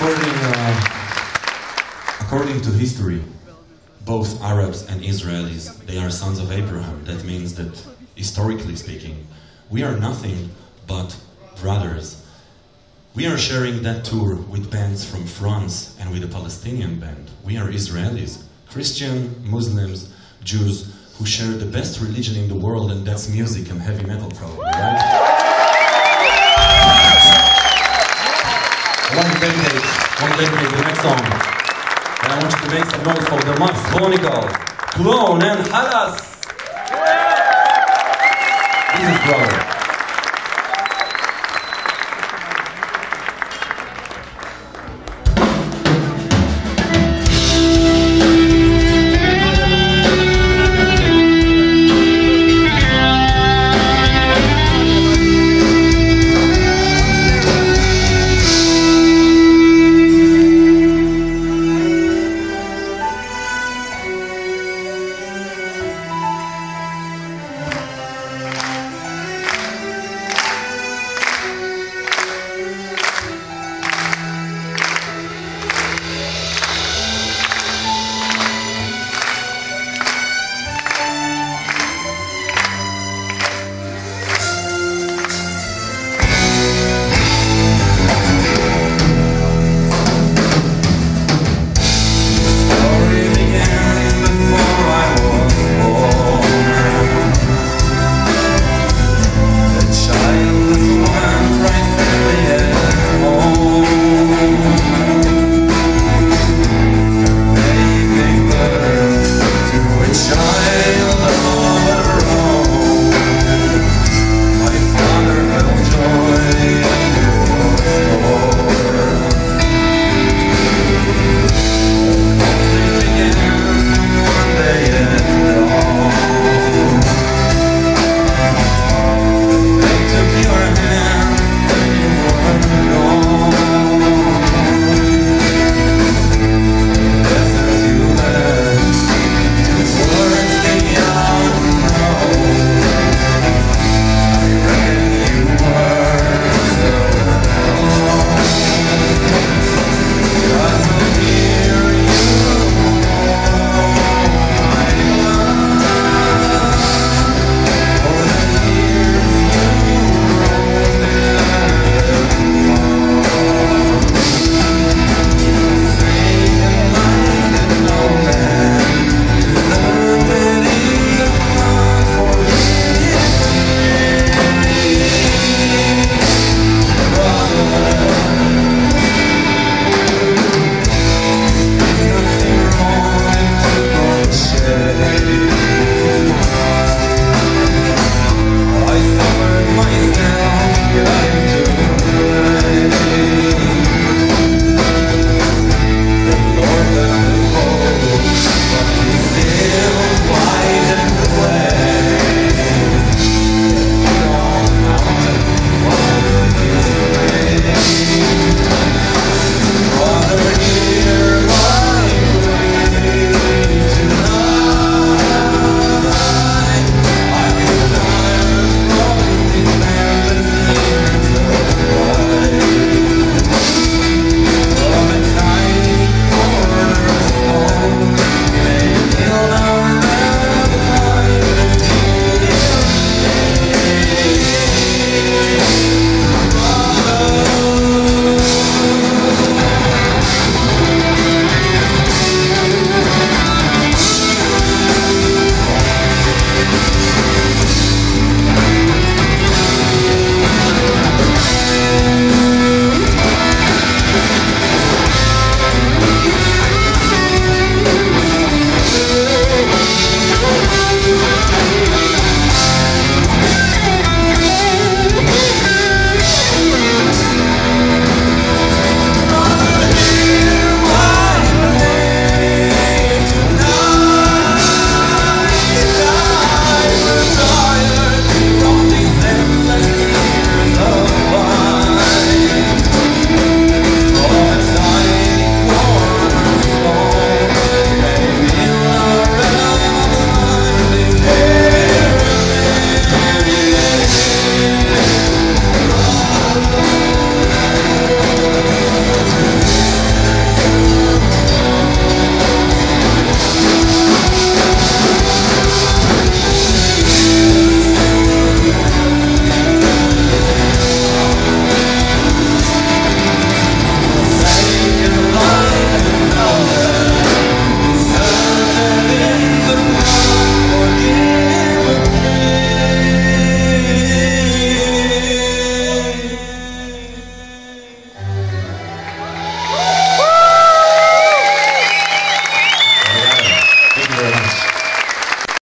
According, uh, according to history, both Arabs and Israelis, they are sons of Abraham. That means that, historically speaking, we are nothing but brothers. We are sharing that tour with bands from France and with a Palestinian band. We are Israelis, Christian, Muslims, Jews, who share the best religion in the world, and that's music and heavy metal, probably, right? To dedicate, I want the next song. And I want you to make some noise for the Max Chronicle, Klone and Khalas. This is Brother.